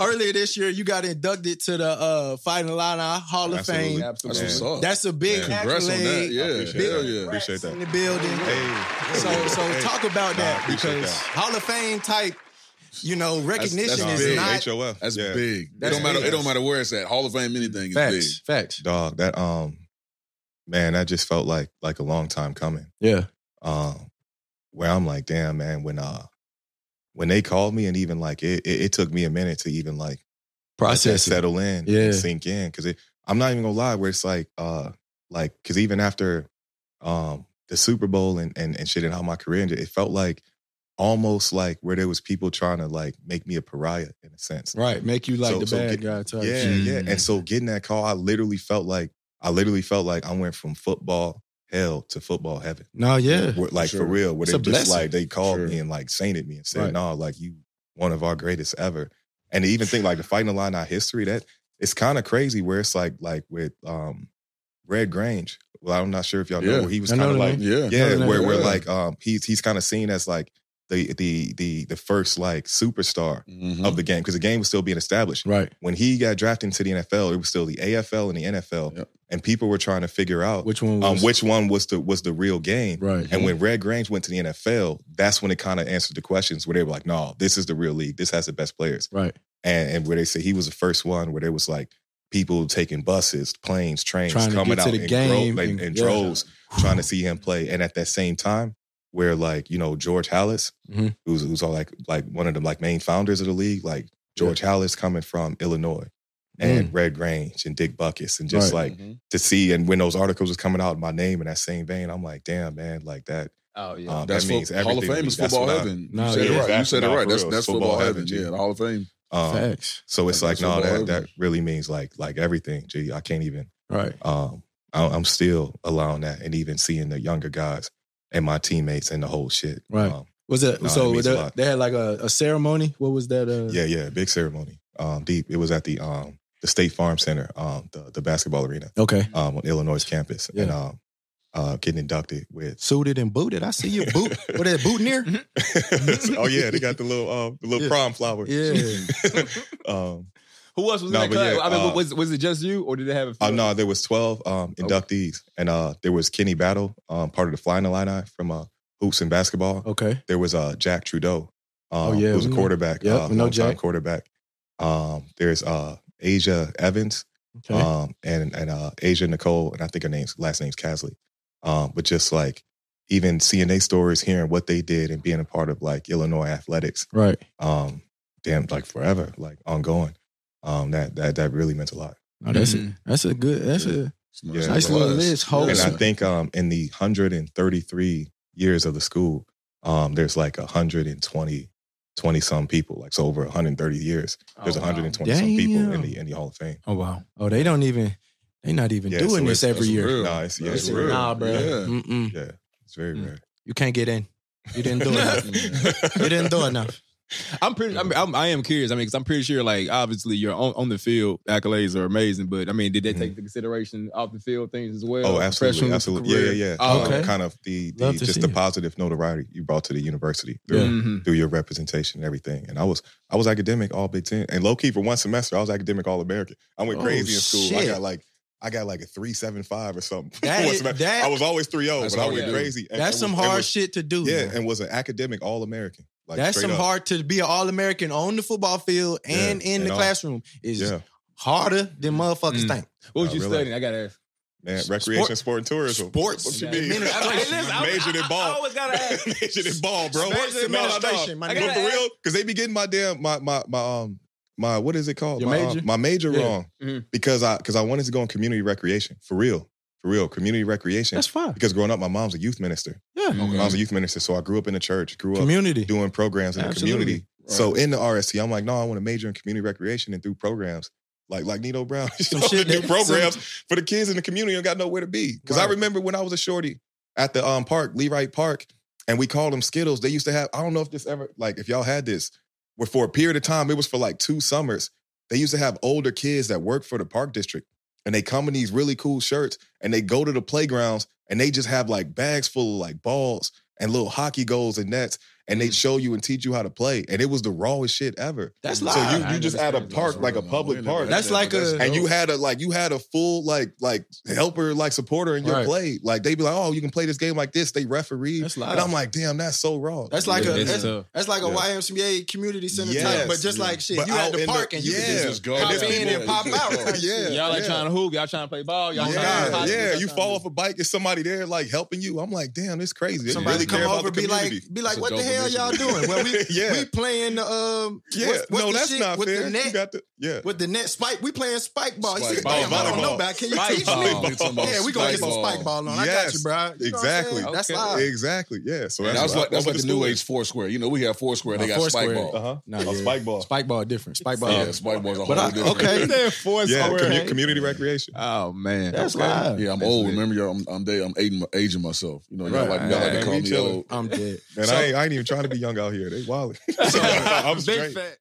earlier this year, you got inducted to the uh, Fighting Illini Hall of Absolutely. Fame. That's Absolutely. what's up. That's a big Yeah. Congrats on that. Yeah, appreciate hell that. yeah. Appreciate that. in the building. Hey. So, so Hey. talk about Nah, that appreciate because that. Hall of Fame type, you know, recognition that's is big. not HOF. That's yeah. big. It don't matter. big. It don't matter where it's at. Hall of Fame, anything is facts. Facts. Dog, that um man, that just felt like like a long time coming. Yeah. Um where I'm like, damn man, when uh when they called me and even like it it, it took me a minute to even like Process. settle in Yeah. and sink in. Cause it I'm not even gonna lie, where it's like uh like cause even after um the Super Bowl and and, and shit and how my career ended, it felt like almost like where there was people trying to like make me a pariah in a sense. Right. Make you like So- the so bad get- guy type. Yeah, shit. yeah. And so getting that call, I literally felt like I literally felt like I went from football hell to football heaven. No, yeah. Where- like Sure. for real, where It's they just blessing. like they called Sure. me and like sainted me and said, Right. "No, like you one of our greatest ever." And to even think like the Fighting Illini our history that it's kind of crazy where it's like like with um Red Grange. Well, I'm not sure if y'all know Yeah. where he was kind of like. Yeah. yeah, where where yeah. like um he's he's kind of seen as like the the the the first like superstar Mhm. of the game because the game was still being established Right. when he got drafted into the NFL, it was still the AFL and the NFL, Yep. and people were trying to figure out Which one um, was which one was the was the real game. Right. And when Red Grange went to the NFL, that's when it kind of answered the questions where they were like, "No, this is the real league. This has the best players." Right. And and where they say he was the first one where there was like people taking buses, planes, trains Trying coming to out the in, game gro- like, and- in yeah. droves trying to see him play. And at that same time, where like you know George Halas, Mhm. who's who's all like like one of the like main founders of the league, like George Halas coming from Illinois, and Red Grange and Dick Butkus, and just Mm. Right. like Mhm. to see and when those articles was coming out in my name in that same vein, I'm like, damn man, like that. Oh yeah. Um, That's that means fo- everything. Hall of Fame is That's football what I- heaven. No, you said yeah. it right. You said it right. That's that's football, football heaven. heaven, G. Yeah, the Hall of Fame. Um, Facts. so it's like, That's no, that heaven. that really means like like everything. Gee, I can't even. Right. Um, I, I'm still allowing that, and even seeing the younger guys and my teammates and the whole shit. Right. Um, Was it No, so it they, they had like a, a ceremony? What was that? Uh, yeah, yeah, big ceremony. Um, deep. It was at the um the State Farm Center, um, the the basketball arena, Okay. um, on Illinois campus, and Yeah. um, uh, getting inducted with. Suited and booted. I see you boot. what is that, boutonniere? oh yeah, they got the little um the little Yeah. prom flower. Yeah. um, Who else was No, in that but class? yeah, I mean, uh, was was it just you, or did they have? A few Oh no, there was twelve um, inductees, and uh, there was Kenny Battle, um, part of the Flying Illini from uh, hoops and basketball. Okay. There was uh, Jack Trudeau, um, Oh, yeah, who was a quarterback, Yep, uh, we Jack. quarterback. Um, there's uh, Asia Evans, Okay. um, and and uh, Asia Nicole, and I think her name's last name's Casley. Um, but just like even seeing their stories, hearing what they did, and being a part of like Illinois athletics, right. um, damn, like forever, like ongoing. Um, that that that really meant a lot. Oh, that's Mhm. a, that's a good. That's a Yeah, nice it little was. list. Whole And I think um, in the 133 years of the school, um, there's like 120, 20 some people, like so over 130 years. There's Oh, wow. 120 some people in the in the Hall of Fame. Oh wow. Oh, they don't even. They not even Yeah, doing so this every year. real. No, it's- yeah, That's it's real. real. Nah, bro. Yeah. Mm-mm. Yeah, it's very Mm. rare. You can't get in. You didn't do enough. you didn't do enough. I'm pretty. I, mean, I'm, I am curious. I mean, because I'm pretty sure, like, obviously, your on, on the field accolades are amazing, but I mean, did they take the consideration off the field things as well? Mm-hmm. Oh, absolutely, absolutely. Yeah, yeah, yeah. Oh, Um, okay. kind of the, the just see the it. positive notoriety you brought to the university through, Yeah. Mhm. through your representation and everything. And I was I was academic all Big Ten, and low key for one semester I was academic all American. I went Oh, crazy in school. I got like I got like a three seven five or something. That is- that- I was always three zero, That's but I went to do. crazy. and- That's and some was- hard was- shit to do. Yeah, man. and was an academic all American. Like That's some up. hard to be an All American on the football field Yeah, and in and the all. classroom is Yeah, harder than motherfuckers Mm. think. What was I you realize. studying? I gotta ask. man. Recreation, sport, and tourism. sports What you Yeah. mean? administration. Hey, I- Majored in ball. I always gotta ask. Majored in ball, bro. Sports No, no, no. administration, my I But gotta for ask. real, because they be getting my damn my my my um my what is it called? Your my, um, major? my major Yeah. wrong Mhm. because I because I wanted to go in community recreation for real, for real, community recreation. That's fine. because growing up, my mom's a youth minister. Yeah. Okay. My mom's a youth minister, so I grew up in the church, grew up Community. doing programs in Absolutely. the community. So in the RST, I'm like, no, I want to major in community recreation and through programs. Like like Nito Brown, you Some know, shit do that- programs for the kids in the community and got nowhere to be. Because I remember when I was a shorty at the um park, Lee Wright Park, and we called them Skittles. They used to have, I don't know if this ever, like if y'all had this, where for a period of time, it was for like two summers. They used to have older kids that worked for the park district. And they come in these really cool shirts and they go to the playgrounds and they just have like bags full of like balls and little hockey goals and nets. And they'd show you and teach you how to play, and it was the rawest shit ever. That's So you you just never at a park like a public park, That's like a- and you had a like you had a full like like helper like supporter in your Right. play. Like they'd be like, oh, you can play this game like this. They referee, That's live. and I'm like, damn, that's so raw. That's like Yeah, a it's that's, tough. that's like a Yeah. YMCA community center Yes. type, but just like shit, But you at out the in the- park and you yeah. can just go pop there. in and pop out. Yeah. Y'all like trying to hoop, y'all trying to play ball, y'all trying to yeah, yeah, you fall off a bike, is somebody there like helping you? I'm like, damn, it's crazy. Somebody come over, the be like, be like, what the dope hell y'all doing? Well, we Yeah. we playing the um, yeah, what's, what's no, the that's shit not with fair. the net? You got the yeah. with the net spike, we playing spike ball. He Spike said, ball, Damn, I don't volleyball. know about. Can you Spike teach ball. me? We talking Yeah, we gonna get some spike spike ball on. I got Yes, you, bro. You know what I'm exactly. saying? That's live. Exactly. Yeah. So That that's was like that's what like the new age Foursquare. You know, we have Foursquare. They got spike Foursquare. ball. Uh huh. Nah, spike ball. Spike ball different. Spike ball. Yeah, spike ball's a But whole different. okay. They're forced Yeah, community recreation. Oh man, That's Okay. live. Yeah, I'm old. Remember, y'all, I'm I'm, day, I'm aging, aging myself. You know, y'all Right. like y'all like to call me old. I'm dead. And So- I, ain't, I ain't even trying to be young out here. They wild. I'm Big straight. fat.